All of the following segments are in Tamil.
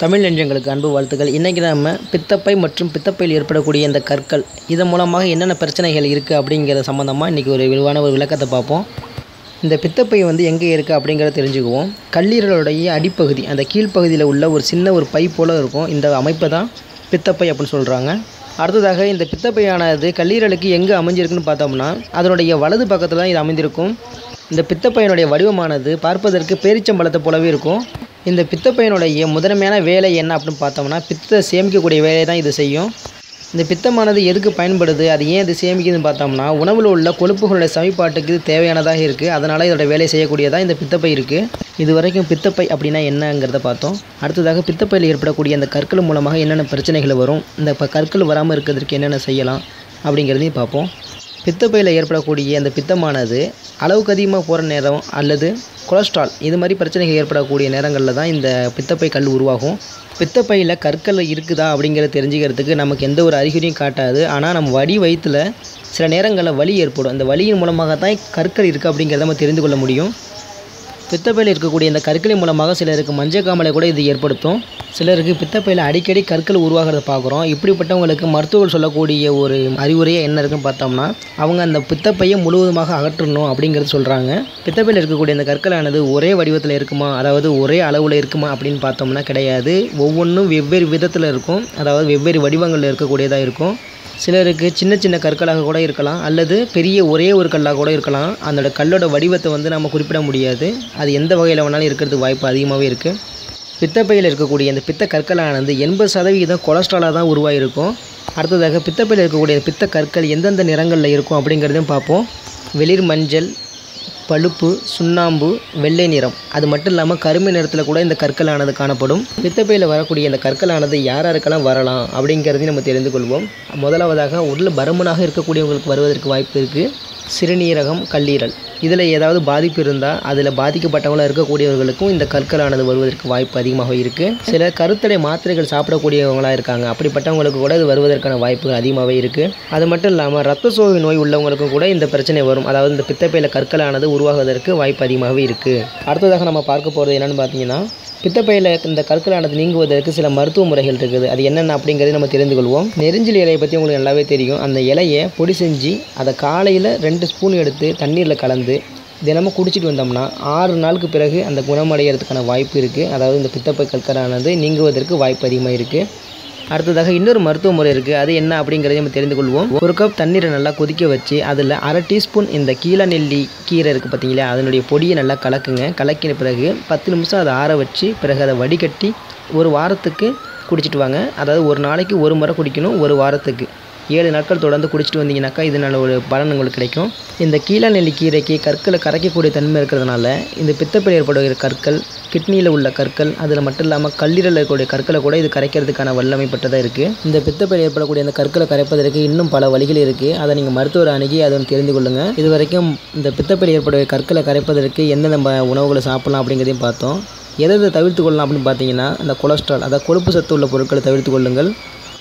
தமிழ் நெஞ்சங்களுக்கு அன்பு வாழ்த்துக்கள். இன்றைக்கி நம்ம பித்தப்பை மற்றும் பித்தப்பையில் ஏற்படக்கூடிய இந்த கற்கள் இதன் மூலமாக என்னென்ன பிரச்சனைகள் இருக்குது அப்படிங்கிறத சம்மந்தமாக இன்றைக்கி ஒரு விரிவான ஒரு விளக்கத்தை பார்ப்போம். இந்த பித்தப்பை வந்து எங்கே இருக்குது அப்படிங்கிறத தெரிஞ்சுக்குவோம். கல்லீரலுடைய அடிப்பகுதி அந்த கீழ்ப்பகுதியில் உள்ள ஒரு சின்ன ஒரு பை போல் இருக்கும். இந்த அமைப்பை தான் பித்தப்பை அப்படின்னு சொல்கிறாங்க அடுத்ததாக இந்த பித்தப்பையானது கல்லீரலுக்கு எங்கே அமைஞ்சிருக்குன்னு பார்த்தோம்னா அதனுடைய வலது பக்கத்தில் தான் இது அமைந்திருக்கும். இந்த பித்தப்பையனுடைய வடிவமானது பார்ப்பதற்கு பேரிச்சம்பழத்தை போலவே இருக்கும். இந்த பித்தப்பையனுடைய முதன்மையான வேலை என்ன அப்படின்னு பார்த்தோம்னா பித்தத்தை சேமிக்கக்கூடிய வேலையை தான் இது செய்யும். இந்த பித்தமானது எதுக்கு பயன்படுது? அது ஏன் இது சேமிக்குதுன்னு பார்த்தோம்னா உணவில் உள்ள கொழுப்புகளுடைய சமிப்பாட்டுக்கு இது தேவையானதாக இருக்குது அதனால் இதோட வேலை செய்யக்கூடியதாக இந்த பித்தப்பை இருக்குது இது வரைக்கும் பித்தப்பை அப்படின்னா என்னங்கிறத பார்த்தோம். அடுத்ததாக பித்தப்பையில் ஏற்படக்கூடிய அந்த கற்கள் மூலமாக என்னென்ன பிரச்சனைகள் வரும்? இந்த இப்போ கற்கள் வராமல் இருக்கிறதுக்கு என்னென்ன செய்யலாம்? அப்படிங்கிறதையும் பார்ப்போம். பித்தப்பையில் ஏற்படக்கூடிய அந்த பித்தமானது அளவுக்கு அதிகமாக போகிற நேரம் அல்லது கொலஸ்ட்ரால் இது மாதிரி பிரச்சனைகள் ஏற்படக்கூடிய நேரங்களில் தான் இந்த பித்தப்பை கல் உருவாகும். பித்தப்பையில் கற்கள் இருக்குதா அப்படிங்கிறத தெரிஞ்சுக்கிறதுக்கு நமக்கு எந்த ஒரு அறிகுறியும் காட்டாது. ஆனால் நம்ம வடி வயிற்றில் சில நேரங்களில் வலி ஏற்படும். அந்த வலியின் மூலமாக தான் கற்கள் இருக்குது அப்படிங்கிறத நம்ம தெரிந்து கொள்ள முடியும். பித்தப்பையில் இருக்கக்கூடிய இந்த கற்களின் மூலமாக சிலருக்கு மஞ்சள் காமலை கூட இது ஏற்படுத்தும். சிலருக்கு பித்தப்பையில் அடிக்கடி கற்கள் உருவாகிறத பார்க்குறோம். இப்படிப்பட்டவங்களுக்கு மருத்துவர்கள் சொல்லக்கூடிய ஒரு அறிவுரையை என்ன இருக்குன்னு பார்த்தோம்னா அவங்க அந்த பித்தப்பையை முழுவதுமாக அகற்றணும் அப்படிங்கிறது சொல்கிறாங்க பித்தப்பையில் இருக்கக்கூடிய இந்த கற்களானது ஒரே வடிவத்தில் இருக்குமா? அதாவது ஒரே அளவில் இருக்குமா அப்படின்னு பார்த்தோம்னா கிடையாது. ஒவ்வொன்றும் வெவ்வேறு விதத்தில் இருக்கும். அதாவது வெவ்வேறு வடிவங்களில் இருக்கக்கூடியதாக இருக்கும். சிலருக்கு சின்ன சின்ன கற்களாக கூட இருக்கலாம். அல்லது பெரிய ஒரே ஒரு கல்லாக கூட இருக்கலாம். அதோட கல்லோட வடிவத்தை வந்து நம்ம குறிப்பிட முடியாது. அது எந்த வகையில் வேணாலும் இருக்கிறதுக்கு வாய்ப்பு அதிகமாகவே இருக்குது பித்தப்பையில் இருக்கக்கூடிய இந்த பித்த கற்களானது எண்பது சதவிகிதம் கொலஸ்ட்ராலாக தான் உருவாகிருக்கும் அடுத்ததாக பித்தப்பையில் இருக்கக்கூடிய பித்த கற்கள் எந்தெந்த நிறங்களில் இருக்கும் அப்படிங்கிறதையும் பார்ப்போம். வெளிர் மஞ்சள் பழுப்பு சுண்ணாம்பு வெள்ளை நிறம். அது மட்டும் இல்லாமல் கருமை நிறத்தில் கூட இந்த கற்களானது காணப்படும். பித்தப்பையில் வரக்கூடிய இந்த கற்களானது யார் யாருக்கெல்லாம் வரலாம் அப்படிங்கிறதையும் நம்ம தெரிந்து கொள்வோம். முதலாவதாக உடல் பருமனாக இருக்கக்கூடியவங்களுக்கு வருவதற்கு வாய்ப்பு இருக்குது சிறுநீரகம் கல்லீரல். இதில் ஏதாவது பாதிப்பு இருந்தால் அதில் பாதிக்கப்பட்டவங்களாக இருக்கக்கூடியவர்களுக்கும் இந்த கற்களானது வருவதற்கு வாய்ப்பு அதிகமாக இருக்குது சில கருத்தடை மாத்திரைகள் சாப்பிடக்கூடியவங்களாக இருக்காங்க. அப்படிப்பட்டவங்களுக்கு கூட இது வருவதற்கான வாய்ப்புகள் அதிகமாகவே இருக்குது அது மட்டும் இல்லாமல் ரத்த சோகை நோய் உள்ளவங்களுக்கும் கூட இந்த பிரச்சனை வரும். அதாவது இந்த பித்தப்பையில் கற்களானது உருவாகுவதற்கு வாய்ப்பு அதிகமாகவே இருக்குது அடுத்ததாக நம்ம பார்க்க போகிறது என்னென்னு பார்த்தீங்கன்னா பித்தப்பையில் இந்த கற்களானது நீங்குவதற்கு சில மருத்துவ முறைகள் இருக்குது. அது என்னென்ன அப்படிங்கிறத நம்ம தெரிந்து கொள்வோம். நெருஞ்சில் இலையை பற்றி உங்களுக்கு நல்லாவே தெரியும். அந்த இலையை பொடி செஞ்சு அதை காலையில் ரெண்டு ஸ்பூன் எடுத்து தண்ணீரில் கலந்து தினமும் குடிச்சிட்டு வந்தோம்னா ஆறு நாளுக்கு பிறகு அந்த குணமடைகிறதுக்கான வாய்ப்பு இருக்குது அதாவது இந்த பித்தப்பை கற்களானது நீங்குவதற்கு வாய்ப்பு அதிகமாக இருக்குது அடுத்ததாக இன்னொரு மருத்துவ முறை இருக்குது அது என்ன அப்படிங்கிறத நம்ம தெரிந்து கொள்வோம். ஒரு கப் தண்ணீரை நல்லா கொதிக்க வச்சு அதில் அரை டீஸ்பூன் இந்த கீழநெல்லி கீரை இருக்குது பார்த்தீங்களா அதனுடைய பொடியை நல்லா கலக்குங்க. கலக்கின பிறகு பத்து நிமிஷம் அதை ஆற வச்சு பிறகு அதை வடிகட்டி ஒரு வாரத்துக்கு குடிச்சிட்டு வாங்க. அதாவது ஒரு நாளைக்கு ஒரு முறை குடிக்கணும் ஒரு வாரத்துக்கு. ஏழு நாட்கள் தொடர்ந்து குடிச்சிட்டு வந்தீங்கன்னாக்கா இதனால் ஒரு பலன் உங்களுக்கு கிடைக்கும். இந்த கீழ நெல்லி கீரைக்கு கற்களை கரைக்கக்கூடிய தன்மை இருக்கிறதுனால இந்த பித்தப்பையில் ஏற்படுகிற கற்கள் கிட்னியில் உள்ள கற்கள் அதில் மட்டும் இல்லாமல் கல்லீரலில் இருக்கக்கூடிய கற்களை கூட இது கரைக்கிறதுக்கான வல்லமை பெற்றதாக இருக்குது இந்த பித்தப்பையில் ஏற்படக்கூடிய அந்த கற்களை கரைப்பதற்கு இன்னும் பல வழிகள் இருக்குது அதை நீங்கள் மருத்துவர் அணுகி அதை தெரிந்து கொள்ளுங்கள் இது வரைக்கும் இந்த பித்தப்பையில் ஏற்படக்கூடிய கற்களை கரைப்பதற்கு எந்தெந்த உணவுகளை சாப்பிடலாம் அப்படிங்கிறதையும் பார்த்தோம். எதை எதை தவிர்த்து கொள்ளலாம் அப்படின்னு பார்த்தீங்கன்னா இந்த கொலஸ்ட்ரால் அதாவது கொழுப்பு சத்து உள்ள பொருட்களை தவிர்த்து கொள்ளுங்கள்.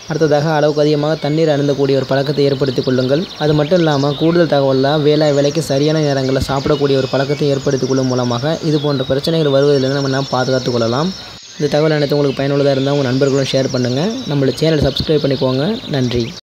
அடுத்ததாக அளவுக்கு அதிகமாக தண்ணீர் அருந்தக்கூடிய ஒரு பழக்கத்தை ஏற்படுத்திக் கொள்ளுங்கள். அது மட்டும் இல்லாமல் கூடுதல் தகவலாக வேலை வேலைக்கு சரியான நேரங்களில் சாப்பிடக்கூடிய ஒரு பழக்கத்தை ஏற்படுத்திக் கொள்ளும் மூலமாக இது போன்ற பிரச்சனைகள் வருவதிலிருந்து நம்ம நாம் பாதுகாத்துக் கொள்ளலாம். இந்த தகவல் அனைத்து உங்களுக்கு பயனுள்ளதாக இருந்தால் உங்கள் நண்பர்களும் ஷேர் பண்ணுங்கள் நம்மளோட சேனலை சப்ஸ்கிரைப் பண்ணிக்கோங்க. நன்றி.